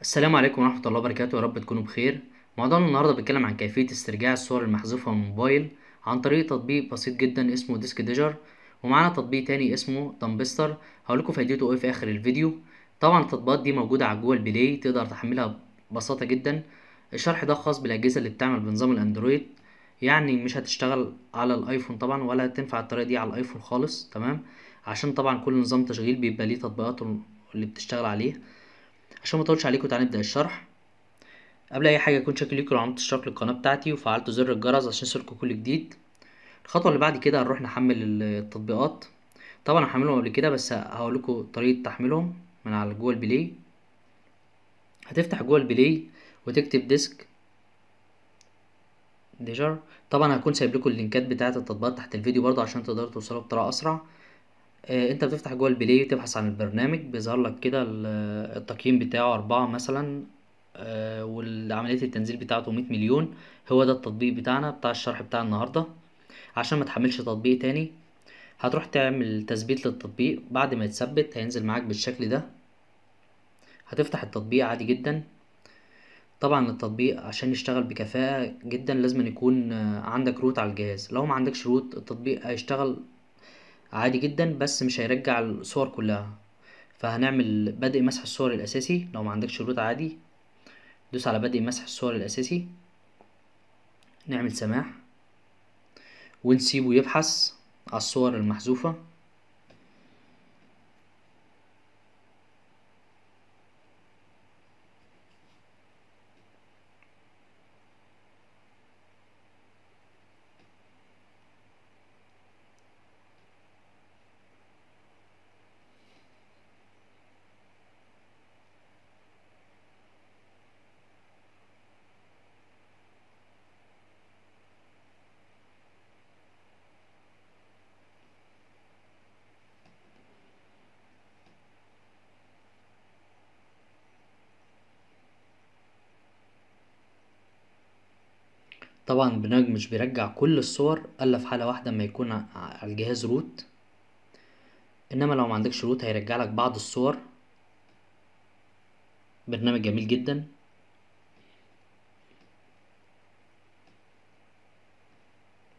السلام عليكم ورحمة الله وبركاته. يا رب تكونوا بخير. موضوعنا النهاردة بيتكلم عن كيفية استرجاع الصور المحذوفة من الموبايل عن طريق تطبيق بسيط جدا اسمه DiskDigger ومعانا تطبيق تاني اسمه Dumpster هقولكوا فايدته إيه في آخر الفيديو. طبعا التطبيقات دي موجودة على جوجل بلاي تقدر تحملها ببساطة جدا. الشرح ده خاص بالأجهزة اللي بتعمل بنظام الأندرويد. يعني مش هتشتغل على الآيفون طبعا ولا تنفع الطريقة دي على الآيفون خالص تمام؟ عشان طبعا كل نظام تشغيل بيبقى ليه تطبيقاته اللي بتشتغل عليه. عشان ما اطولش عليكم تعالى نبدأ الشرح. قبل أي حاجة اكون شاكر ليكم لو عملتوا اشتراك للقناة بتاعتي وفعلتوا زر الجرس عشان يوصلكوا كل جديد. الخطوة اللي بعد كده هنروح نحمل التطبيقات. طبعا هحملهم قبل كده بس هقول لكم طريقة تحميلهم من على جوجل بلاي هتفتح جوجل بلاي وتكتب DiskDigger طبعا هكون سايب لكم اللينكات بتاعة التطبيقات تحت الفيديو برضه عشان تقدروا توصلوا بطريقة أسرع. آه، انت بتفتح جوجل بلاي وتبحث عن البرنامج بيظهر لك كده ال- التقييم بتاعه أربعة مثلا آه، والعملية التنزيل بتاعته مية مليون. هو ده التطبيق بتاعنا بتاع الشرح بتاع النهاردة. عشان ما تحملش تطبيق تاني هتروح تعمل تثبيت للتطبيق. بعد ما يتثبت هينزل معاك بالشكل ده. هتفتح التطبيق عادي جدا. طبعا التطبيق عشان يشتغل بكفاءة جدا لازم يكون آه، عندك root على الجهاز. لو ما عندكش root التطبيق هيشتغل عادي جدا بس مش هيرجع الصور كلها. فهنعمل بدء مسح الصور الأساسي. لو ما عندكش روت عادي دوس على بدء مسح الصور الأساسي. نعمل سماح ونسيبه يبحث على الصور المحذوفة. طبعا البرنامج مش بيرجع كل الصور إلا في حالة واحدة ما يكون على الجهاز root إنما لو ما عندكش root هيرجع لك بعض الصور. برنامج جميل جدا.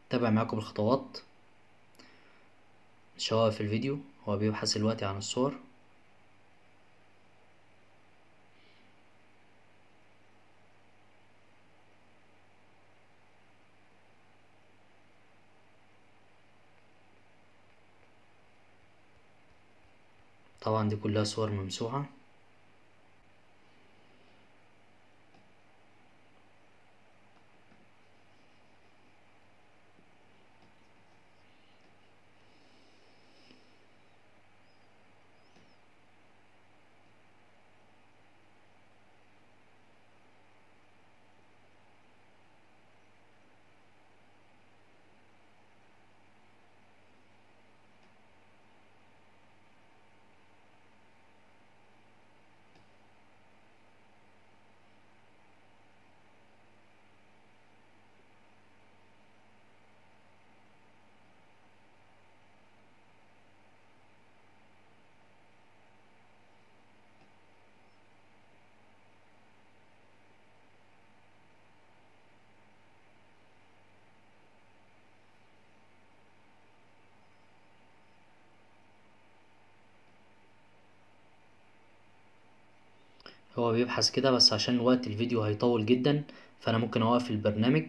تابع معاكم الخطوات. مش هوقف الفيديو. هو بيبحث دلوقتي عن الصور. طبعا دي كلها صور ممسوحة. هو بيبحث كده بس عشان وقت الفيديو هيطول جدا فأنا ممكن أوقف البرنامج.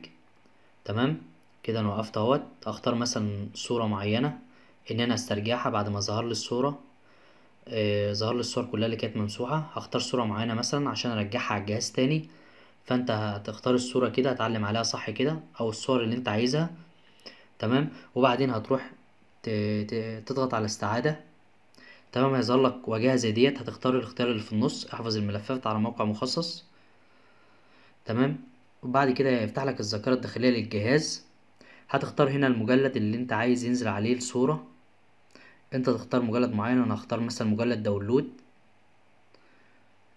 تمام؟ كده أنا وقفت أهوت. أختار مثلا صورة معينة إن أنا أسترجعها بعد ما ظهر لي الصورة. آه ظهر لي الصور كلها اللي كانت ممسوحة. هختار صورة معينة مثلا عشان أرجعها على الجهاز تاني. فأنت هتختار الصورة كده هتعلم عليها صح كده أو الصور اللي أنت عايزها. تمام؟ وبعدين هتروح تضغط على استعادة. تمام هيظهر لك واجهة زي ديت هتختار الاختيار اللي في النص احفظ الملفات على موقع مخصص. تمام؟ وبعد كده هيفتح لك الذاكرة الداخلية للجهاز. هتختار هنا المجلد اللي انت عايز ينزل عليه الصورة. انت تختار مجلد معين أنا هختار مثلا مجلد داونلود.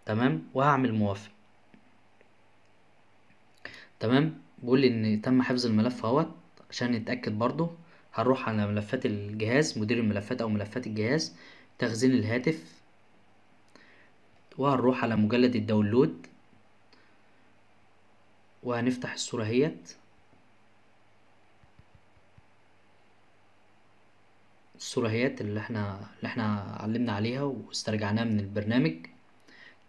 تمام؟ وهعمل موافق. تمام؟ بيقول لي ان تم حفظ الملف اهوت عشان نتأكد برضو هنروح على ملفات الجهاز مدير الملفات أو ملفات الجهاز. تخزين الهاتف وهنروح على مجلد ال download وهنفتح الصورة اهيت الصورة اهيت اللي إحنا اللي إحنا علمنا عليها واسترجعناها من البرنامج.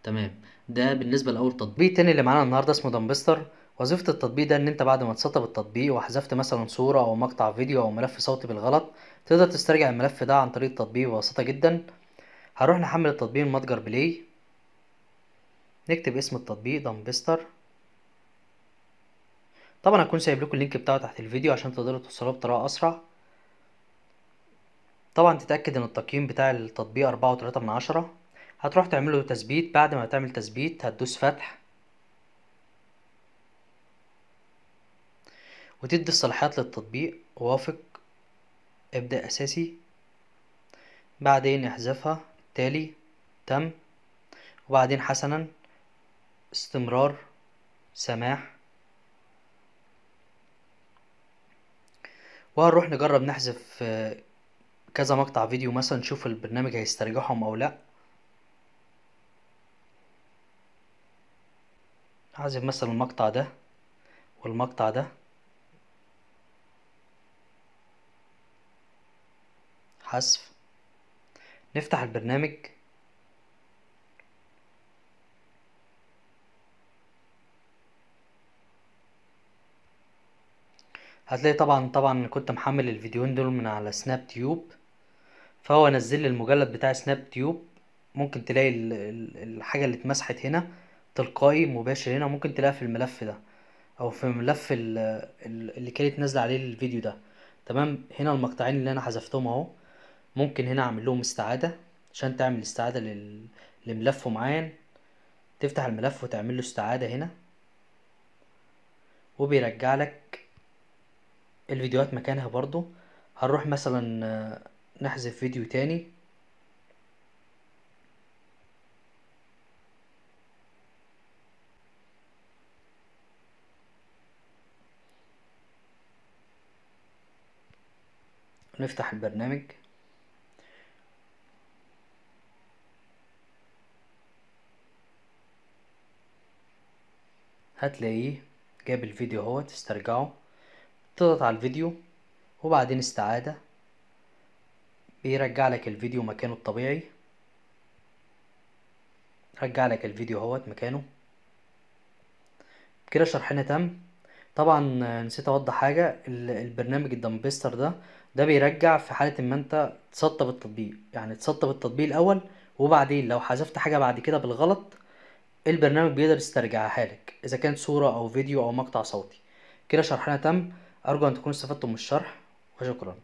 تمام. ده بالنسبة لأول تطبيق. التاني اللي معانا النهاردة اسمه Dumpster. وظيفة التطبيق ده إن أنت بعد ما تسطب التطبيق وحذفت مثلا صورة أو مقطع فيديو أو ملف صوتي بالغلط تقدر تسترجع الملف ده عن طريق التطبيق ببساطة جدا. هنروح نحمل التطبيق من متجر بلاي. نكتب اسم التطبيق Dumpster طبعا هكون سايب لكم ال link بتاعه تحت الفيديو عشان تقدروا توصلوه بطريقة أسرع. طبعا تتأكد إن التقييم بتاع التطبيق أربعة وتلاتة من عشرة. هتروح تعمله تثبيت. بعد ما تعمل تثبيت هتدوس فتح. وتدي الصلاحيات للتطبيق وافق ابدأ أساسي بعدين احذفها تالي تم وبعدين حسنا استمرار سماح. وهنروح نجرب نحذف كذا مقطع فيديو مثلا نشوف البرنامج هيسترجعهم أو لأ. هحذف مثلا المقطع ده والمقطع ده. حذف. نفتح البرنامج. هتلاقي طبعا طبعا كنت محمل الفيديوهين دول من على سناب تيوب فهو نزل لي المجلد بتاع سناب تيوب ممكن تلاقي الحاجة اللي اتمسحت هنا تلقائي مباشر هنا ممكن تلاقيها في الملف ده أو في ملف اللي كانت نازلة عليه الفيديو ده. تمام؟ هنا المقطعين اللي أنا حذفتهم أهو. ممكن هنا أعمل لهم استعادة عشان تعمل استعادة لل... لملف معين. تفتح الملف وتعمل له استعادة هنا. وبيرجع لك الفيديوهات مكانها برضو. هنروح مثلا نحذف فيديو تاني. نفتح البرنامج. هتلاقيه جاب الفيديو اهو تسترجعه تضغط على الفيديو وبعدين استعادة. بيرجع لك الفيديو مكانه الطبيعي. رجع لك الفيديو اهوت مكانه. كده شرحنا تم. طبعا نسيت أوضح حاجة. البرنامج الدمبستر ده ده بيرجع في حالة اما أنت تسطب التطبيق. يعني تسطب التطبيق الأول وبعدين لو حذفت حاجة بعد كده بالغلط البرنامج بيقدر يسترجعها لك إذا كانت صورة أو فيديو أو مقطع صوتي. كده شرحنا تم. أرجو أن تكونوا استفدتم من الشرح وشكرا.